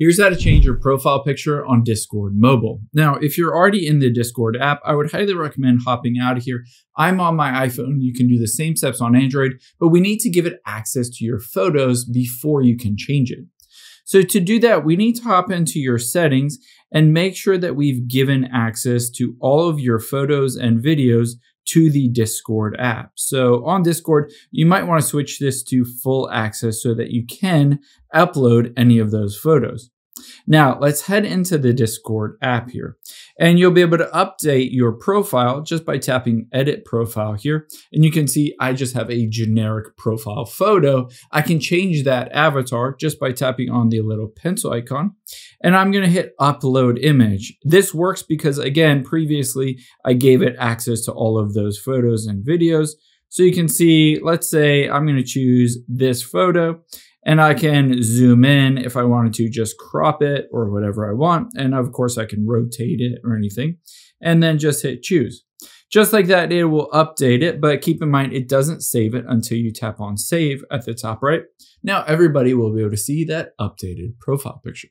Here's how to change your profile picture on Discord mobile. Now, if you're already in the Discord app, I would highly recommend hopping out of here. I'm on my iPhone. You can do the same steps on Android, but we need to give it access to your photos before you can change it. So to do that, we need to hop into your settings and make sure that we've given access to all of your photos and videos to the Discord app. So on Discord, you might want to switch this to full access so that you can upload any of those photos. Now, let's head into the Discord app here. And you'll be able to update your profile just by tapping edit profile here. And you can see I just have a generic profile photo. I can change that avatar just by tapping on the little pencil icon. And I'm going to hit upload image. This works because, again, previously I gave it access to all of those photos and videos. So you can see, let's say I'm going to choose this photo and I can zoom in if I wanted to just crop it or whatever I want. And of course I can rotate it or anything and then just hit choose. Just like that, it will update it, but keep in mind it doesn't save it until you tap on save at the top right. Now everybody will be able to see that updated profile picture.